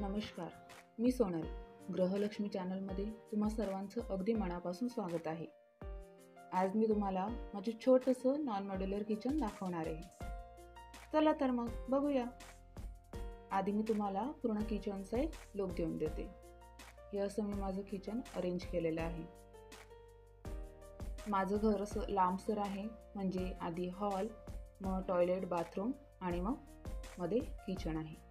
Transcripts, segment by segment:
नमस्कार मी सोनल. ग्रहलक्ष्मी चॅनलमध्ये तुम्हा सर्वांचं अगदी मनापासून स्वागत आहे. आज मी तुम्हाला माझं छोटंसं नॉन मॉड्युलर किचन दाखवणार आहे. चला तर मग बघूया. आधी मी तुम्हाला पूर्ण किचनचा एक लुक देऊन देते. हे असं मी माझं किचन अरेंज केलेलं आहे. माझं घर असं लांबसर आहे म्हणजे आधी हॉल मग टॉयलेट बाथरूम आणि मग मध्ये किचन आहे.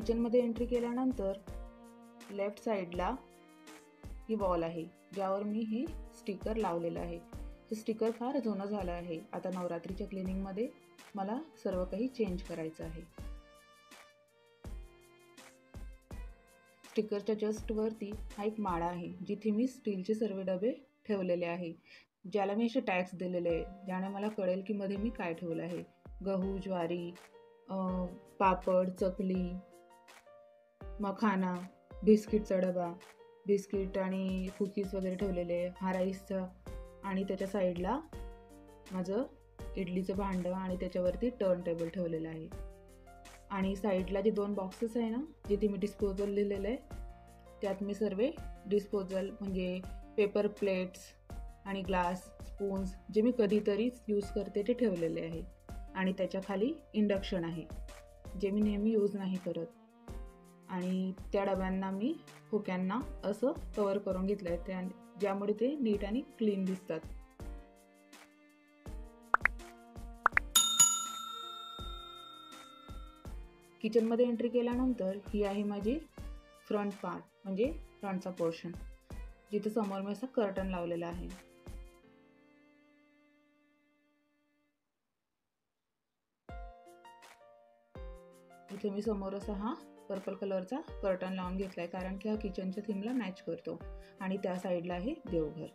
किचनमध्ये एंट्री केल्यानंतर लेफ्ट साईडला ही वॉल आहे ज्यावर मी हे स्टिकर लावलेलं आहे. हे स्टिकर फार जुनं झालं आहे. आता नवरात्रीच्या क्लिनिंगमध्ये मला सर्व काही चेंज करायचं आहे. स्टिकरच्या जस्टवरती हा एक माळा आहे जिथे मी स्टीलचे सर्व डबे ठेवलेले आहे ज्याला मी असे टॅक्स दिलेले आहे ज्याने मला कळेल की मध्ये मी काय ठेवलं आहे. गहू ज्वारी पापड चकली मखाना बिस्किटचा डबा बिस्किट आणि कुकीज वगैरे ठेवलेले हा राईसचा आणि त्याच्या साईडला माझं इडलीचं भांडं आणि त्याच्यावरती टर्न टेबल ठेवलेलं आहे. आणि साईडला जे दोन बॉक्सेस आहे ना जिथे मी डिस्पोजल लिहिलेलं आहे त्यात मी सर्व डिस्पोजल म्हणजे पेपर प्लेट्स आणि ग्लास स्पून्स जे मी कधीतरीच यूज करते ते ठेवलेले आहे. आणि त्याच्याखाली इंडक्शन आहे. जे मी नेहमी यूज नाही करत. आणि त्या डब्यांना मी हुक्यांना असं कवर करून घेतलं आहे त्या ज्यामुळे ते नीट आणि क्लीन दिसतात. किचनमध्ये एंट्री केल्यानंतर ही आहे माझी फ्रंट पार्ट म्हणजे फ्रंटचा पोर्शन जिथे समोर मी असं कर्टन लावलेलं आहे. इथे मी समोर असा हा पर्पल कलरचा कर्टन लावून घेतला आहे कारण की हा किचनच्या थीमला मॅच करतो. आणि त्या साईडला आहे देवघर.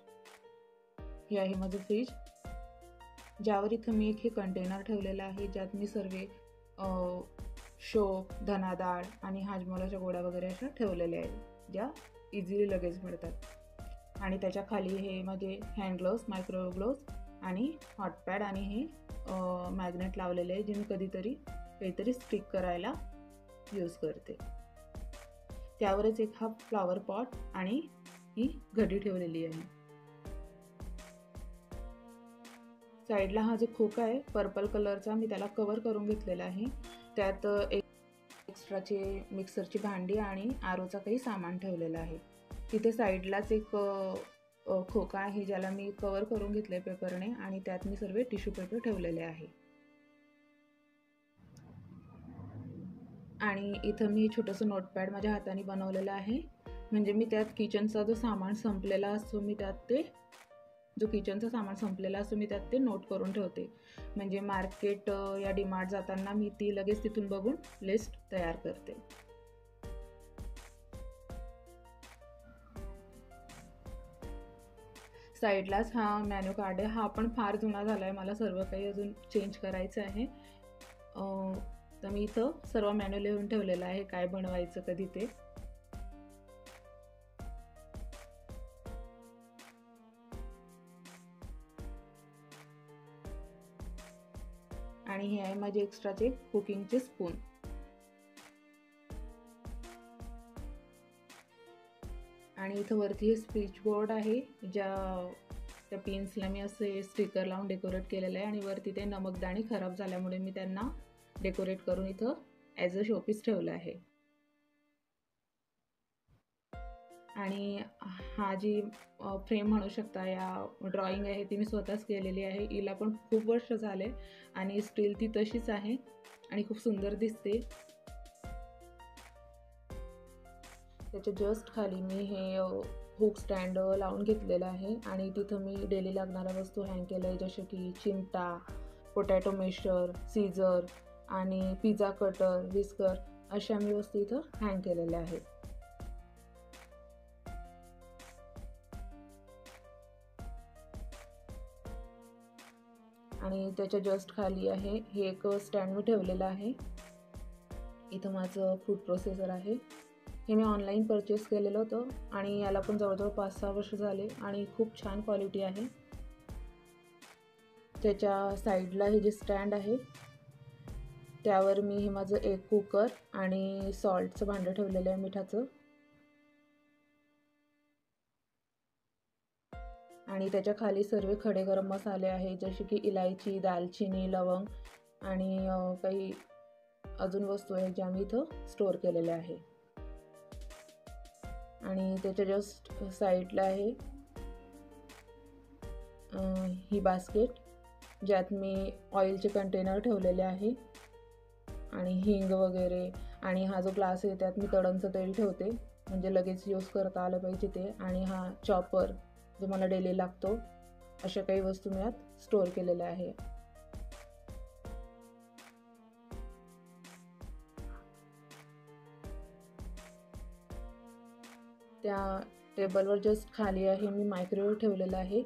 हे आहे माझं फ्रीज ज्यावर इथं मी एक हे कंटेनर ठेवलेलं आहे ज्यात मी सर्व शोप धनादाळ आणि हाजमोलाच्या गोळ्या वगैरे अशा ठेवलेल्या आहेत ज्या इझिली लगेच मिळतात. आणि त्याच्याखाली हे माझे हँड ग्लोव्स मायक्रो ग्लोव्स आणि हॉटपॅड आणि हे मॅग्नेट लावलेले आहे जे मी कधीतरी काहीतरी स्टिक करायला यूज करते. त्यावरच एक हा फ्लॉवर पॉट आणि ही घडी ठेवलेली आहे. साईडला हा जो खोका आहे पर्पल कलरचा मी त्याला कवर करून घेतलेला आहे. त्यात एक एक्स्ट्राचे मिक्सरची भांडी आणि आरोचा काही सामान ठेवलेलं आहे. तिथे साईडलाच एक खोका आहे ज्याला मी कवर करून घेतले पेपरने आणि त्यात मी सर्व टिश्यू पेपर ठेवलेले आहे. आणि इथं मी छोटंसं नोटपॅड माझ्या हाताने बनवलेलं आहे. म्हणजे मी त्यात किचनचा जो सामान संपलेला असतो मी त्यात ते जो किचनचं सामान संपलेला असतो मी त्यात ते नोट करून ठेवते. म्हणजे मार्केट या डिमार्ट जाताना मी ती लगेच तिथून बघून लिस्ट तयार करते. साईडलाच हा मॅन्यू कार्ड आहे. हा पण फार जुना झाला आहे मला सर्व काही अजून चेंज करायचं आहे. तर मी इथं सर्व मॅन्यू लिहून ठेवलेलं आहे काय बनवायचं कधी ते. आणि हे आहे माझे एक्स्ट्राचे कुकिंगचे स्पून आणि इथं वरती हे स्पीच बोर्ड आहे ज्या त्या पिन्सला मी असे स्टिकर लावून डेकोरेट केलेलं आहे आणि वरती ते नमकदाणी खराब झाल्यामुळे मी त्यांना डेकोरेट करून इथं ॲज अ शोपीस ठेवलं आहे. आणि हा जी फ्रेम म्हणू शकता या ड्रॉइंग आहे ती मी स्वतःच केलेली आहे. हिला पण खूप वर्ष झाले आणि स्टील ती तशीच आहे आणि खूप सुंदर दिसते. त्याच्या जस्ट खाली मी हे हुक स्टँड लावून घेतलेलं आहे आणि तिथं मी डेली लागणाऱ्या वस्तू हँग केल्या आहे जसे की चिमटा पोटॅटो मेशर सीझर आणि पिझ्झा कटर विस्कर अशा मी वस्तू इथं हँग केलेल्या आहेत. आणि त्याच्या जस्ट खाली आहे हे एक स्टँड मी ठेवलेलं आहे. इथं माझं फूड प्रोसेसर आहे. हे मी ऑनलाईन परचेस केलेलं होतं आणि याला पण जवळजवळ पाच सहा वर्ष झाले आणि खूप छान क्वालिटी आहे. त्याच्या साईडला हे जे स्टँड आहे त्यावर मी हे माझं एक कुकर आणि सॉल्टचं भांडं ठेवलेलं आहे मिठाचं. आणि त्याच्याखाली सर्व खडे गरम मसाले आहे जसे की इलायची दालचिनी लवंग आणि काही अजून वस्तू आहेत ज्या मी इथं स्टोअर केलेल्या आहे. आणि त्याच्या जस्ट साईडला आहे ही बास्केट ज्यात मी ऑइलचे कंटेनर ठेवलेले आहे. आणि हिंग वगैरे आणि हा जो ग्लास आहे त्यात मी तडणचं तेल ठेवते. म्हणजे लगेच यूज करता आलं पाहिजे ते. आणि हा चॉपर जो मला डेली लागतो अशा काही वस्तू मी यात स्टोअर केलेल्या आहे. त्या टेबलवर जस्ट खाली आहे मी मायक्रोवेव्ह ठेवलेलं आहे.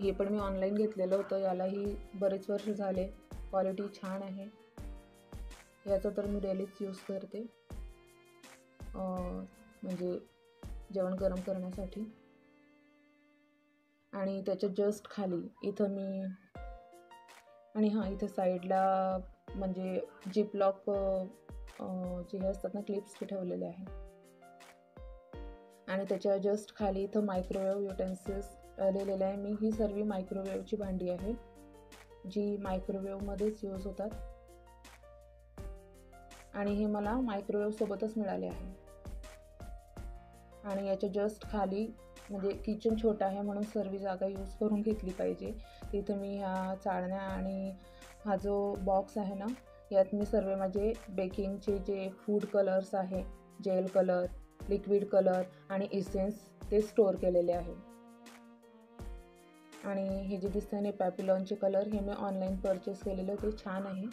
हे पण मी ऑनलाईन घेतलेलं होतं. यालाही बरेच वर्ष झाले. क्वालिटी छान आहे. याचा तर मी डेलीच यूज करते. म्हणजे जेवण गरम करण्यासाठी. आणि त्याच्या जस्ट खाली इथं मी आणि हां इथं साईडला म्हणजे जिपलॉक जे हे असतात ना क्लिप्स ते ठेवलेले आहे. आणि त्याच्या जस्ट खाली इथं मायक्रोवेव्ह युटेन्सिल्स लिहिलेलं आहे मी. ही सर्व मायक्रोवेव्हची भांडी आहे जी मायक्रोवेव्हमध्येच यूज होतात. आणि हे मला मायक्रोवेव्हसोबतच मिळाले आहे. आणि याच्या जस्ट खाली म्हणजे किचन छोटा आहे म्हणून सर्व जागा यूज करून घेतली पाहिजे. तिथं मी ह्या चाळण्या आणि हा जो बॉक्स आहे ना यात मी सर्व माझे बेकिंगचे जे फूड कलर्स आहे जेल कलर लिक्विड कलर आणि इसेन्स ते स्टोअर केलेले आहे. आणि हे जे दिसतं आहे पॅपिलॉनचे कलर हे मी ऑनलाईन परचेस केलेले होते छान आहे.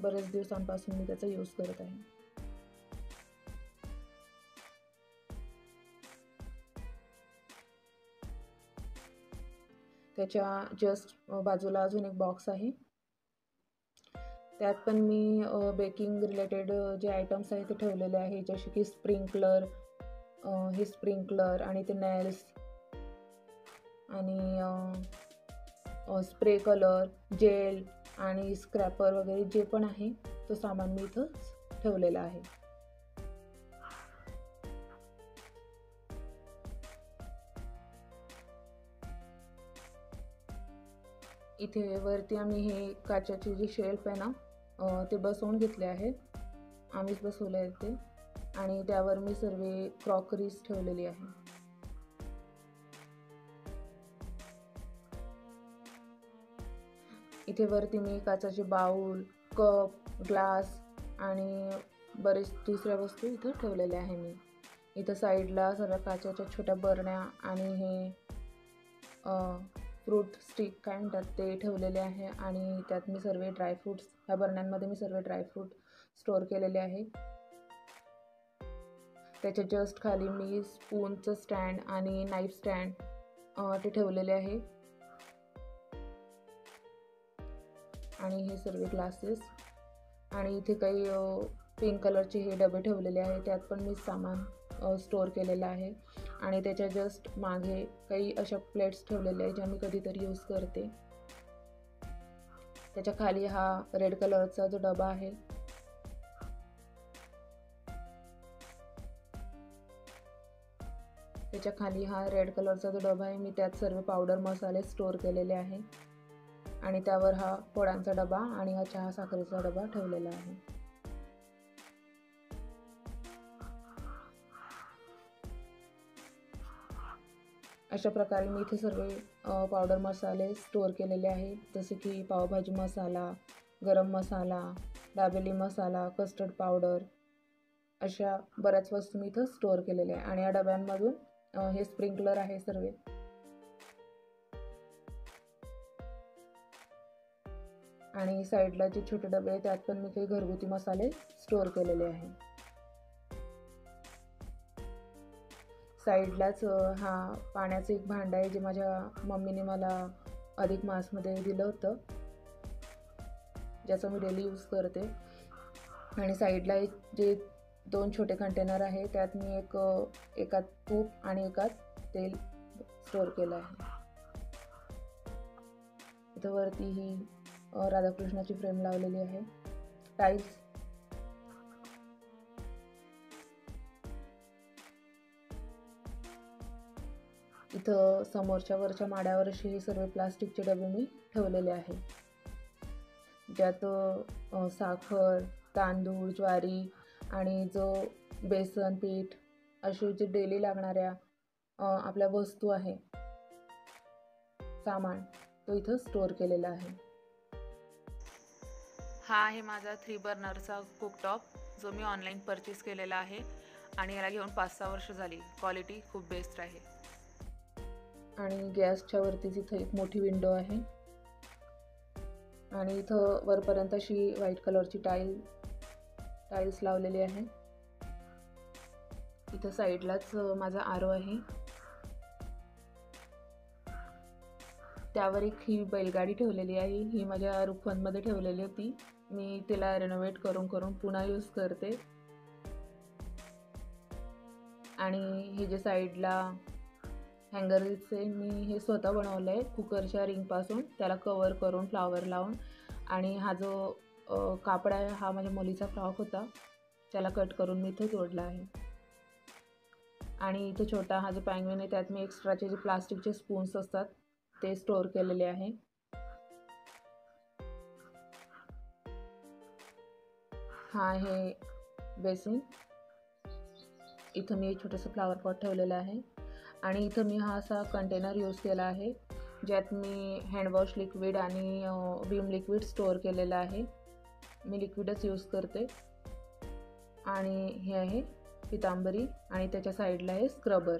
बरेच दिवसांपासून मी त्याचा यूज करत आहे. त्याच्या जस्ट बाजूला अजून एक बॉक्स आहे. त्यात पण मी बेकिंग रिलेटेड जे आयटम्स आहेत ते ठेवलेले आहे. जसे की स्प्रिंकलर हे स्प्रिंकलर आणि ते नेल्स आणि स्प्रे कलर जेल आणि स्क्रॅपर वगैरे जे पण आहे तो सामान मी इथं ठेवलेला आहे. इथे वरती आम्ही हे काचाची जी शेल्फ आहे ना ते बसवून घेतले आहे आम्हीच बसवले आहेत ते. आणि त्यावर मी सर्व क्रॉकरीज ठेवलेली आहे. इथे वरती मी काचाचे बाऊल कप ग्लास आणि बरेच दुसऱ्या वस्तू इथं ठेवलेल्या आहे मी. इथं साईडला सगळ्या काचाच्या छोट्या बरण्या आणि हे फ्रूट स्टिक काय म्हणतात ते ठेवलेले आहे आणि त्यात मी सर्व ड्रायफ्रूट्स ह्या बरण्यांमध्ये मी सर्व ड्रायफ्रूट स्टोअर केलेले आहे. त्याच्या जस्ट खाली मी स्पूनचं स्टँड आणि नाईफ स्टँड ते ठेवलेले आहे. आणि हे सर्व ग्लासेस आणि इथे काही पिंक कलरचे हे डबे ठेवलेले आहे त्यात पण मी सामान स्टोअर केलेलं आहे. आणि त्याच्या जस्ट मागे काही अशा प्लेट्स ठेवलेल्या आहे ज्या मी कधीतरी यूज करते. त्याच्याखाली हा रेड कलरचा जो डबा आहे. त्याच्याखाली हा रेड कलरचा जो डबा आहे मी त्यात सर्व पावडर मसाले स्टोअर केलेले आहे. आणि त्यावर हा पोळ्यांचा डबा आणि हा चहा साखरेचा डबा ठेवलेला आहे. अशा प्रकारे मी इथे सर्व पावडर मसाले स्टोअर केलेले आहे जसे की पावभाजी मसाला गरम मसाला दाबेली मसाला कस्टर्ड पावडर अशा बऱ्याच वस्तू मी इथं स्टोअर केलेल्या आहे आणि या डब्यांमधून हे स्प्रिंकलर आहे सर्व. आणि साईडला जे छोटे डबे आहेत त्यात पण मी काही घरगुती मसाले स्टोअर केलेले आहे. साईडलाच हा पाण्याचं एक भांडं आहे जे माझ्या मम्मीने मला अधिक मासमध्ये दिलं होतं. ज्याचा मी डेली यूज करते. आणि साईडला एक जे दोन छोटे कंटेनर आहे त्यात मी एक एकात तूप आणि एकात तेल स्टोअर केलं आहे. इथं वरती ही राधाकृष्णाची फ्रेम लावलेली आहे. टाईल्स इथं समोरच्या वरच्या माड्यावर असे हे सर्व प्लास्टिकचे डबे मी ठेवलेले आहे. ज्यात साखर तांदूळ ज्वारी आणि जो बेसन पीठ असे जे डेली लागणाऱ्या आपल्या वस्तू आहे सामान तो इथं स्टोअर केलेला आहे. हा आहे माझा थ्री बर्नरचा कुकटॉप जो मी ऑनलाईन परचेस केलेला आहे आणि याला घेऊन पाच सहा वर्ष झाली. क्वालिटी खूप बेस्ट आहे. आणि गॅसच्या वरती इथं एक मोठी विंडो आहे आणि इथं वरपर्यंत अशी व्हाईट कलरची टाईल टाईल्स लावलेली आहे. इथं साईडलाच माझा आरो आहे. त्यावर एक ही बैलगाडी ठेवलेली आहे. ही माझ्या रुखवनमध्ये ठेवलेली होती. मी तिला रेनोवेट करून करून पुन्हा यूज करते. आणि हे जे साईडला हँगरचे मी हे स्वतः बनवलं आहे कुकरच्या रिंगपासून त्याला कवर करून फ्लावर लावून. आणि हा जो कापड आहे हा माझ्या मुलीचा फ्रॉक होता. त्याला कट करून मी इथे जोडला आहे. आणि इथे छोटा हा जो पँगविन आहे त्यात मी एक्स्ट्राचे जे प्लास्टिकचे स्पून्स असतात ते स्टोअर केलेले आहे. हा आहे बेसिन. इथं मी एक छोटंसं फ्लावर पॉट ठेवलेलं आहे. आणि इथं मी हा असा कंटेनर यूज केला आहे ज्यात मी हँडवॉश लिक्विड आणि विम लिक्विड स्टोअर केलेलं आहे. मी लिक्विडच यूज करते. आणि हे आहे पितांबरी आणि त्याच्या साईडला आहे स्क्रबर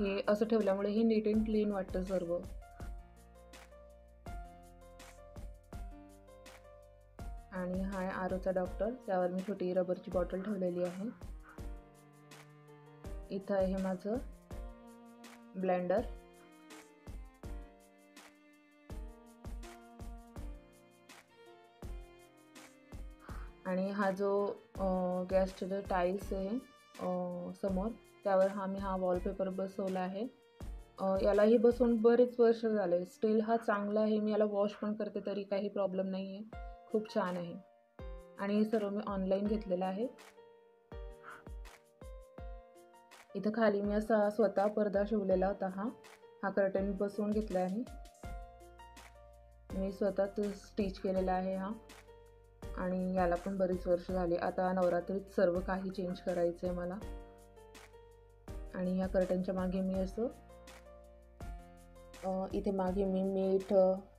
हे असं ठेवल्यामुळे हे नीट अँड क्लीन वाटतं सर्व. आणि हा आहे आरोचा डॉक्टर. त्यावर मी छोटी रबरची बॉटल ठेवलेली आहे. इथं आहे माझं ब्लेंडर. आणि हा जो गॅसचे जो टाईल्स आहे समोर त्यावर हा मी हा वॉलपेपर बसवला आहे. यालाही बसवून बरेच वर्ष झाले. स्टील हा चांगला आहे. मी याला वॉश पण करते तरी काही प्रॉब्लेम नाही आहे खूप छान आहे. आणि हे सर्व मी ऑनलाईन घेतलेलं आहे. इथं खाली मी असा स्वतः पडदा शिवलेला होता हा. हा कर्टन बसवून घेतला आहे. मी स्वतः स्टिच केलेला आहे हा. आणि याला पण बरीच वर्ष झाली. आता नवरात्रीत सर्व काही चेंज करायचं आहे मला. आणि या कर्टनच्या मागे मी असं इथे मागे मी मीठ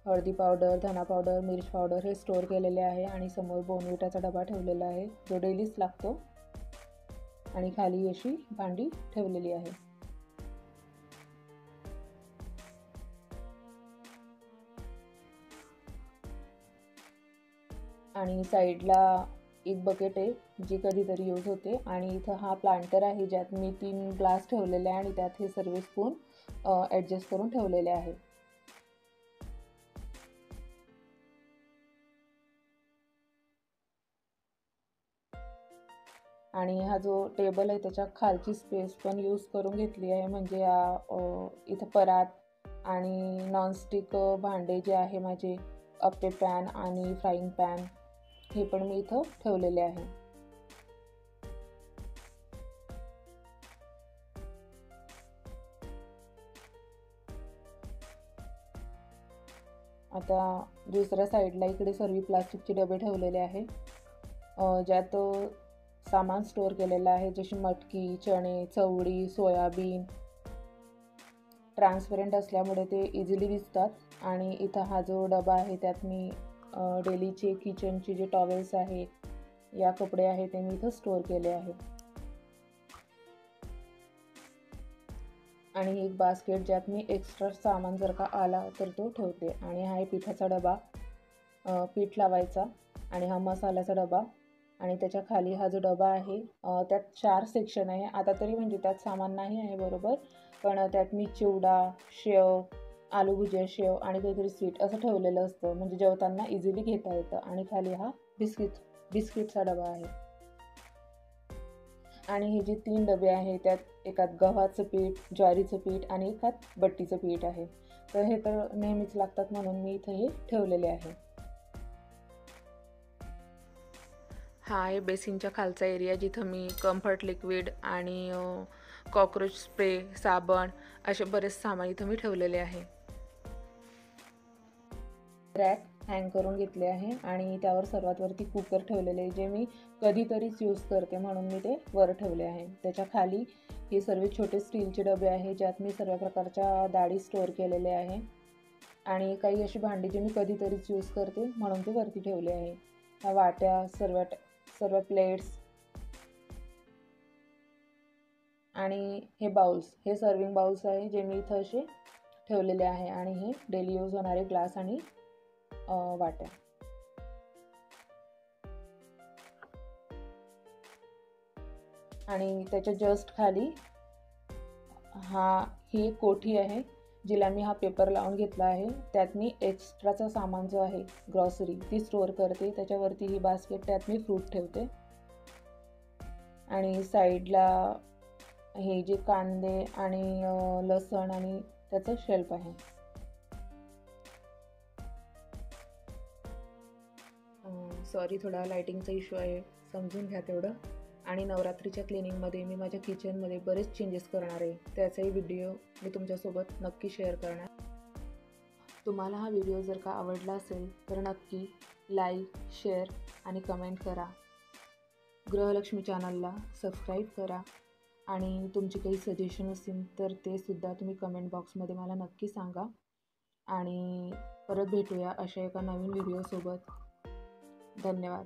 हळदी पावडर धना पावडर मिर्च पावडर हे स्टोअर केलेले आहे आणि समोर बोनविटाचा डबा ठेवलेला आहे. जो डेलीच लागतो. आणि खाली अशी भांडी ठेवलेली आहे. आणि साईडला एक बकेट आहे जी कधीतरी यूज होते. आणि इथं हा प्लांटर आहे ज्यात मी तीन ग्लास ठेवलेले आहे आणि त्यात हे सर्व स्पून ॲडजस्ट करून ठेवलेले आहे. आणि हा जो टेबल आहे त्याच्या खालची स्पेस पण यूज करून घेतली आहे. म्हणजे या इथं परात आणि नॉनस्टिक भांडे जे आहे माझे अप्पे पॅन आणि फ्राईंग पॅन हे पण मी इथं ठेवलेले आहे. आता दुसऱ्या साईडला इकडे सर्व प्लास्टिकचे डबे ठेवलेले आहे. ज्यात सामान स्टोअर केलेलं आहे जशी मटकी चणे चवळी सोयाबीन. ट्रान्सपरंट असल्यामुळे ते इझिली दिसतात. आणि इथं हा जो डबा आहे त्यात मी डेलीचे किचनचे जे टॉवेल्स आहे या कपडे आहे ते मी इथं स्टोअर केले आहे आणि एक बास्केट ज्यात मी एक्स्ट्रा सामान जर का आला तर तो ठेवते. आणि हा आहे पिठाचा डबा पीठ लावायचा आणि हा मसाल्याचा डबा. आणि त्याच्याखाली हा जो डबा आहे त्यात चार सेक्शन आहे. आता तरी म्हणजे त्यात सामान नाही आहे बरोबर पण त्यात मी चिवडा शेव आलू भुजिया शेव आणि काहीतरी स्वीट असं ठेवलेलं असतं. म्हणजे जेवताना इझिली घेता येतं. आणि खाली हा बिस्किट बिस्किटचा डबा आहे. आणि हे जे तीन डबे आहे त्यात एकात गव्हाचं पीठ ज्वारीचं पीठ आणि एकात बट्टीचं पीठ आहे. तर हे तर नेहमीच लागतात म्हणून मी इथं हे ठेवलेले आहे. हा आहे बेसिनच्या खालचा एरिया जिथं मी कम्फर्ट लिक्विड आणि कॉक्रोच स्प्रे साबण असे बरेच सामान इथं मी ठेवलेले आहे. रॅक हँग करून घेतले आहे आणि त्यावर सर्वात वरती कुकर ठेवलेले जे मी कधीतरीच यूज करते म्हणून मी ते वर ठेवले आहे. त्याच्याखाली हे सर्व छोटे स्टीलचे डबे आहे ज्यात मी सर्व प्रकारच्या डाळी स्टोअर केलेले आहे. आणि काही अशी भांडी जी मी कधीतरीच यूज करते म्हणून ते वरती ठेवले आहे. ह्या वाट्या सर्व सर्व प्लेट्स आणि हे बाउल्स हे सर्विंग बाउल्स आहे जे मी इथं असे ठेवलेले आहे. आणि हे डेली यूज होणारे ग्लास आणि वाट्या. आणि त्याच्या जस्ट खाली हा ही एक कोठी आहे जिला मी हा पेपर लावून घेतला आहे. त्यात मी एक्स्ट्राचा सामान जो आहे ग्रॉसरी ती स्टोअर करते. त्याच्यावरती ही बास्केट त्यात मी फ्रूट ठेवते. आणि साईडला हे जे कांदे आणि लसण आणि त्याचं शेल्फ आहे. सॉरी थोडा लायटिंगचा इश्यू आहे. समजून घ्या तेवढं. आणि नवरात्रीच्या क्लिनिंगमध्ये मी माझ्या किचनमध्ये बरेच चेंजेस करणार आहे. त्याचाही व्हिडिओ मी तुमच्यासोबत नक्की शेअर करणार. तुम्हाला हा व्हिडिओ जर का आवडला असेल तर नक्की लाईक शेअर आणि कमेंट करा. गृहलक्ष्मी चॅनलला सबस्क्राईब करा. आणि तुमची काही सजेशन असतील तर ते सुद्धा तुम्ही कमेंट बॉक्समध्ये मला नक्की सांगा. आणि परत भेटूया अशा एका नवीन व्हिडिओसोबत धन्यवाद.